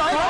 right?